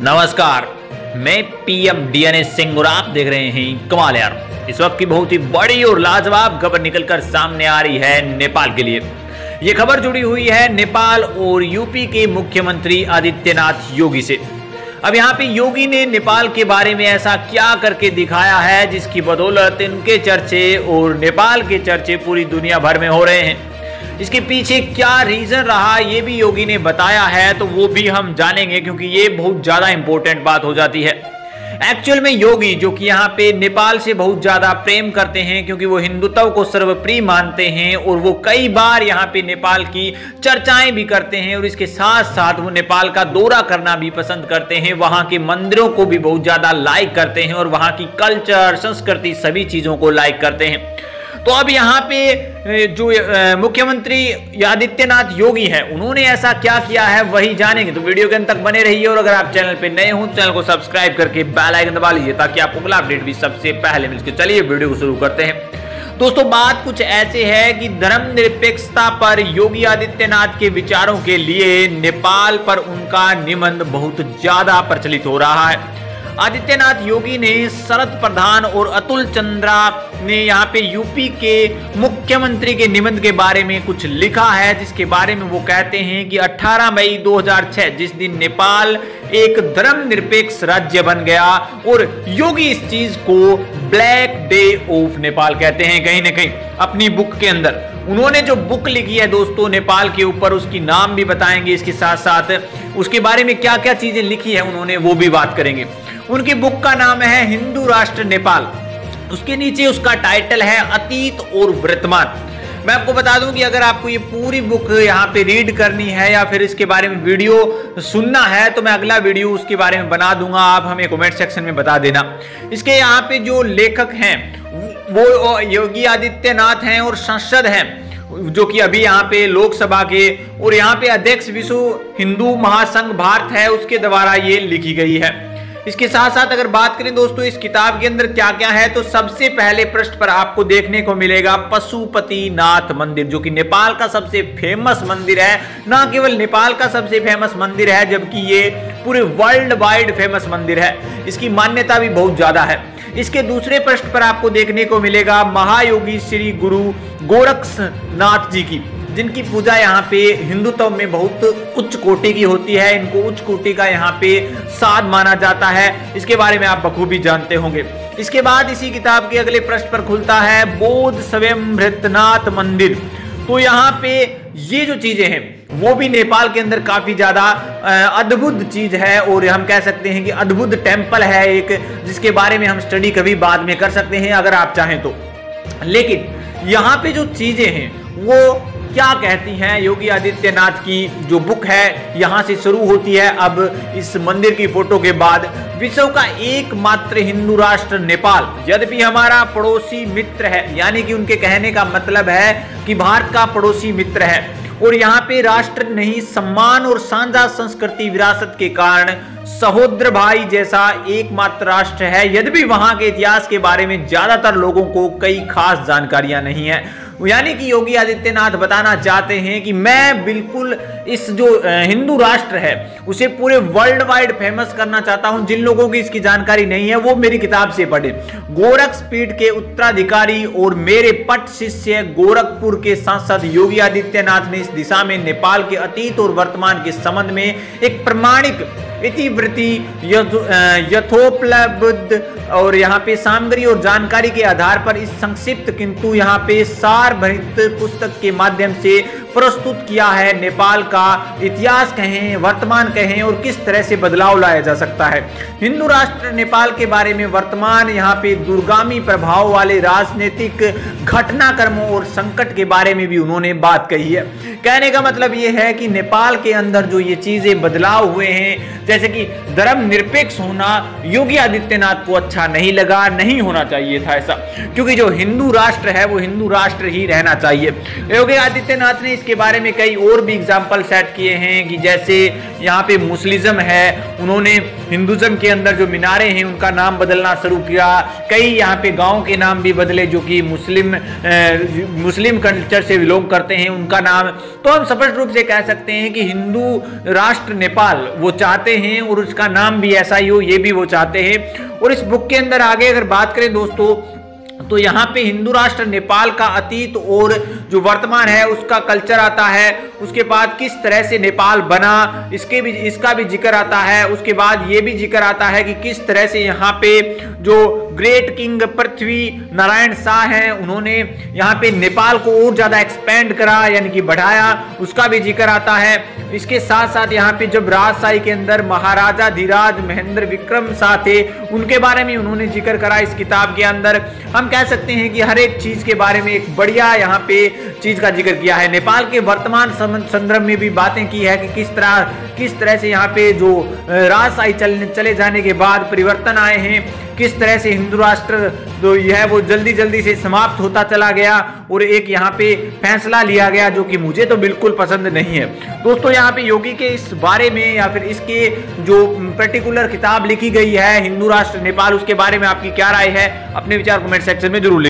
नमस्कार, मैं PM DNS Singh और आप देख रहे हैं कमाल यार। इस वक्त की बहुत ही बड़ी और लाजवाब खबर निकलकर सामने आ रही है नेपाल के लिए। ये खबर जुड़ी हुई है नेपाल और यूपी के मुख्यमंत्री आदित्यनाथ योगी से। अब यहाँ पे योगी ने नेपाल के बारे में ऐसा क्या करके दिखाया है, जिसकी बदौलत इनके चर्चे और नेपाल के चर्चे पूरी दुनिया भर में हो रहे हैं। इसके पीछे क्या रीजन रहा, ये भी योगी ने बताया है तो वो भी हम जानेंगे, क्योंकि ये बहुत ज़्यादा इंपॉर्टेंट बात हो जाती है। एक्चुअल में योगी, जो कि यहाँ पे नेपाल से बहुत ज़्यादा प्रेम करते हैं, क्योंकि वो हिंदुत्व को सर्वप्रिय मानते हैं, और वो कई बार यहाँ पे नेपाल की चर्चाएँ भी करते हैं, और इसके साथ साथ वो नेपाल का दौरा करना भी पसंद करते हैं। वहाँ के मंदिरों को भी बहुत ज़्यादा लाइक करते हैं, और वहाँ की कल्चर संस्कृति, सभी चीज़ों को लाइक करते हैं। तो अब यहाँ पे जो मुख्यमंत्री आदित्यनाथ योगी है, उन्होंने ऐसा क्या किया है, वही जानेंगे। तो वीडियो के अंत तक बने रहिए और अगर आप चैनल पे नए हो, चैनल को सब्सक्राइब करके बेल आइकन दबा लीजिए, ताकि आपको अगला अपडेट भी सबसे पहले मिल सके। चलिए वीडियो को शुरू करते हैं। दोस्तों, बात कुछ ऐसे है कि धर्म निरपेक्षता पर योगी आदित्यनाथ के विचारों के लिए नेपाल पर उनका निबंध बहुत ज़्यादा प्रचलित हो रहा है। आदित्यनाथ योगी ने शरद प्रधान और अतुल चंद्रा ने यहाँ पे यूपी के मुख्यमंत्री के निबंध के बारे में कुछ लिखा है, जिसके बारे में वो कहते हैं कि 18 मई 2006 जिस दिन नेपाल एक धर्मनिरपेक्ष राज्य बन गया और योगी इस चीज़ को ब्लैक डे ऑफ़ नेपाल कहते हैं कहीं ना कहीं, अपनी बुक के अंदर। उन्होंने जो बुक लिखी है दोस्तों नेपाल के ऊपर, उसकी नाम भी बताएँगे इसके साथ साथ उसके बारे में क्या क्या चीज़ें लिखी है, उन्होंने वो भी बात करेंगे। उनकी बुक का नाम है हिंदू राष्ट्र नेपाल। उसके नीचे उसका टाइटल है अतीत और वर्तमान। मैं आपको बता दूँ कि अगर आपको ये पूरी बुक यहाँ पे रीड करनी है या फिर इसके बारे में वीडियो सुनना है तो मैं अगला वीडियो उसके बारे में बना दूँगा। आप हमें कमेंट सेक्शन में बता देना। इसके यहाँ पे जो लेखक हैं वो योगी आदित्यनाथ हैं और संसद हैं, जो कि अभी यहाँ पे लोकसभा के और यहाँ पे अध्यक्ष विश्व हिंदू महासंघ भारत है, उसके द्वारा ये लिखी गई है। इसके साथ साथ अगर बात करें दोस्तों, इस किताब के अंदर क्या क्या है तो सबसे पहले पृष्ठ पर आपको देखने को मिलेगा पशुपति नाथ मंदिर, जो कि नेपाल का सबसे फ़ेमस मंदिर है। ना केवल नेपाल का सबसे फ़ेमस मंदिर है, जबकि ये पूरे वर्ल्ड वाइड फ़ेमस मंदिर है। इसकी मान्यता भी बहुत ज़्यादा है। इसके दूसरे पृष्ठ पर आपको देखने को मिलेगा महायोगी श्री गुरु गोरक्षनाथ जी की। जिनकी पूजा यहाँ पे हिंदुत्व में बहुत उच्च कोटि की होती है, इनको उच्च कोटि का यहाँ पे साध माना जाता है। इसके बारे में आप बखूबी जानते होंगे। इसके बाद इसी किताब के अगले प्रश्न पर खुलता है, बोध स्वयं भृतनाथ मंदिर। तो यहाँ पे ये जो चीज़ें हैं, वो भी नेपाल के अंदर काफ़ी ज़्यादा अद्भुत चीज़ है और हम कह सकते हैं कि अद्भुत टेंपल है एक, जिसके बारे में हम स्टडी कभी बाद में कर सकते हैं, अगर आप चाहें तो। लेकिन यहाँ पे जो चीज़ें हैं, वो क्या कहती हैं योगी आदित्यनाथ की जो बुक है, यहाँ से शुरू होती है। अब इस मंदिर की फ़ोटो के बाद विश्व का एकमात्र हिंदू राष्ट्र नेपाल, यद्यपि हमारा पड़ोसी मित्र है। यानी कि उनके कहने का मतलब है कि भारत का पड़ोसी मित्र है। और यहाँ पे राष्ट्र नहीं, सम्मान और साझा संस्कृति विरासत के कारण सहोदर भाई जैसा एकमात्र राष्ट्र है। यद्यपि वहाँ के इतिहास के बारे में ज़्यादातर लोगों को कई खास जानकारियाँ नहीं है, यानी कि योगी आदित्यनाथ बताना चाहते हैं कि मैं बिल्कुल इस जो हिंदू राष्ट्र है, उसे पूरे वर्ल्ड वाइड फ़ेमस करना चाहता हूँ। जिन लोगों की इसकी जानकारी नहीं है, वो मेरी किताब से पढ़े। गोरख पीठ के उत्तराधिकारी और मेरे पट शिष्य गोरखपुर के सांसद योगी आदित्यनाथ ने इस दिशा में नेपाल के अतीत और वर्तमान के संबंध में एक प्रमाणिक इतिवृत्ति यथोपलब्ध और यहाँ पे सामग्री और जानकारी के आधार पर इस संक्षिप्त किंतु यहाँ पे सार भरित पुस्तक के माध्यम से प्रस्तुत किया है, नेपाल का इतिहास कहें, वर्तमान कहें और किस तरह से बदलाव लाया जा सकता है। हिंदू राष्ट्र नेपाल के बारे में वर्तमान यहाँ पे दुर्गामी प्रभाव वाले राजनीतिक घटनाक्रमों और संकट के बारे में भी उन्होंने बात कही है। कहने का मतलब ये है कि नेपाल के अंदर जो ये चीज़ें बदलाव हुए हैं, जैसे कि धर्म निरपेक्ष होना, योगी आदित्यनाथ को अच्छा नहीं लगा, नहीं होना चाहिए था ऐसा। क्योंकि जो हिंदू राष्ट्र है, वो हिंदू राष्ट्र ही रहना चाहिए। योगी आदित्यनाथ ने इस इसके बारे में कई और भी एग्ज़ाम्पल सेट किए हैं कि जैसे यहाँ पे मुस्लिज्म है उन्होंने हिंदुज्म के अंदर जो मीनारे हैं उनका नाम बदलना शुरू किया। कई यहाँ पे गाँव के नाम भी बदले जो कि मुस्लिम ए, मुस्लिम कल्चर से बिलोंग करते हैं उनका नाम। तो हम स्पष्ट रूप से कह सकते हैं कि हिंदू राष्ट्र नेपाल वो चाहते हैं और उसका नाम भी ऐसा ही हो ये भी वो चाहते हैं। और इस बुक के अंदर आगे अगर बात करें दोस्तों तो यहाँ पे हिंदू राष्ट्र नेपाल का अतीत और जो वर्तमान है, उसका कल्चर आता है। उसके बाद किस तरह से नेपाल बना, इसके भी, इसका भी ज़िक्र आता है। उसके बाद ये भी ज़िक्र आता है कि किस तरह से यहाँ पे जो ग्रेट किंग पृथ्वी नारायण शाह हैं। उन्होंने यहाँ पे नेपाल को और ज़्यादा एक्सपेंड करा, यानी कि बढ़ाया, उसका भी ज़िक्र आता है। इसके साथ साथ यहाँ पे जब राजशाही के अंदर महाराजा धीराज महेंद्र विक्रम शाह थे, उनके बारे में उन्होंने ज़िक्र करा इस किताब के अंदर। हम कह सकते हैं कि हर एक चीज़ के बारे में एक बढ़िया यहाँ पे चीज़ का ज़िक्र किया है। नेपाल के वर्तमान संदर्भ में भी बातें की है कि किस तरह किस तरह से यहाँ पे जो राजशाही चलने, चले जाने के बाद परिवर्तन आए हैं। किस तरह से हिंदू राष्ट्र जो है, वो जल्दी जल्दी से समाप्त होता चला गया और एक यहाँ पे फैसला लिया गया, जो कि मुझे तो बिल्कुल पसंद नहीं है। दोस्तों, यहाँ पे योगी के इस बारे में या फिर इसके जो पर्टिकुलर किताब लिखी गई है हिंदू राष्ट्र, नेपाल, उसके बारे में आपकी क्या राय है, अपने विचार कमेंट सेक्शन में ज़रूर